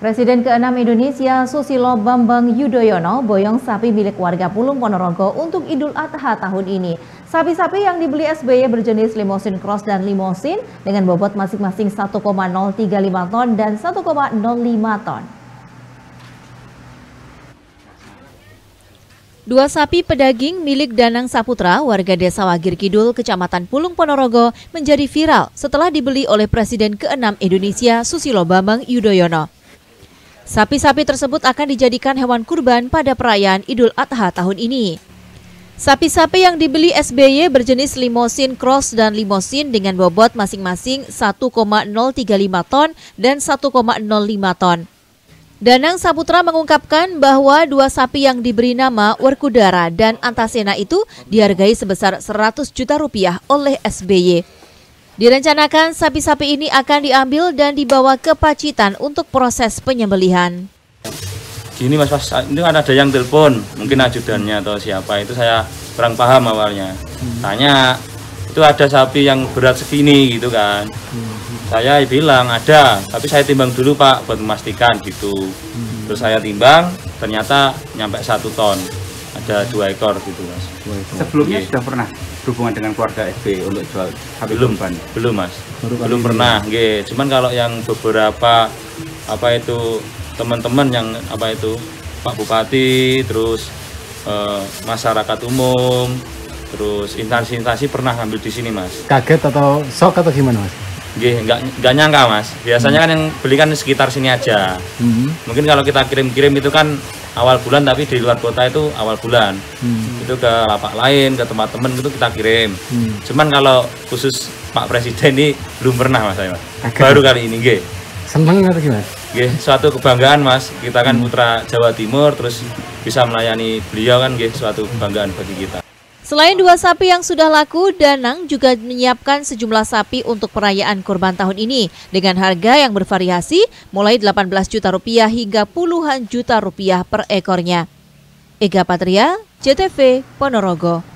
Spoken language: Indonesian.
Presiden ke-6 Indonesia Susilo Bambang Yudhoyono boyong sapi milik warga Pulung Ponorogo untuk Idul Adha tahun ini. Sapi-sapi yang dibeli SBY berjenis limosin cross dan limosin dengan bobot masing-masing 1,035 ton dan 1,05 ton. Dua sapi pedaging milik Danang Saputra, warga desa Wagir Kidul, Kecamatan Pulung Ponorogo, menjadi viral setelah dibeli oleh Presiden ke-6 Indonesia Susilo Bambang Yudhoyono. Sapi-sapi tersebut akan dijadikan hewan kurban pada perayaan Idul Adha tahun ini. Sapi-sapi yang dibeli SBY berjenis limosin cross dan limosin dengan bobot masing-masing 1,035 ton dan 1,05 ton. Danang Saputra mengungkapkan bahwa dua sapi yang diberi nama Werkudara dan Antasena itu dihargai sebesar 100 juta rupiah oleh SBY. Direncanakan sapi-sapi ini akan diambil dan dibawa ke Pacitan untuk proses penyembelihan. Gini mas, mas ini kan ada yang telepon, mungkin ajudannya atau siapa itu saya kurang paham awalnya. Hmm. Tanya itu ada sapi yang berat segini gitu kan. Hmm. Saya bilang ada, tapi saya timbang dulu pak buat memastikan gitu. Hmm. Terus saya timbang, ternyata nyampe satu ton ada dua ekor gitu mas. Sebelumnya sudah pernah berhubungan dengan keluarga FB untuk jual sapi belum kurban? belum mas Baru belum pernah Nge. cuman kalau yang beberapa apa itu teman-teman yang apa itu Pak Bupati terus eh, masyarakat umum terus instansi-instansi pernah ngambil di sini mas kaget atau shock atau gimana mas Gih, nggak nggak nyangka mas. Biasanya hmm. kan yang beli kan sekitar sini aja. Hmm. Mungkin kalau kita kirim-kirim itu kan awal bulan tapi di luar kota itu awal bulan hmm. itu ke lapak lain ke tempat temen itu kita kirim hmm. cuman kalau khusus Pak Presiden ini belum pernah mas saya mas. baru kali ini gue seneng atau gimana? Gue suatu kebanggaan mas kita kan hmm. putra Jawa Timur terus bisa melayani beliau kan gue suatu kebanggaan bagi kita Selain dua sapi yang sudah laku, Danang juga menyiapkan sejumlah sapi untuk perayaan kurban tahun ini dengan harga yang bervariasi mulai 18 juta rupiah hingga puluhan juta rupiah per ekornya. Ega Patria, JTV, Ponorogo.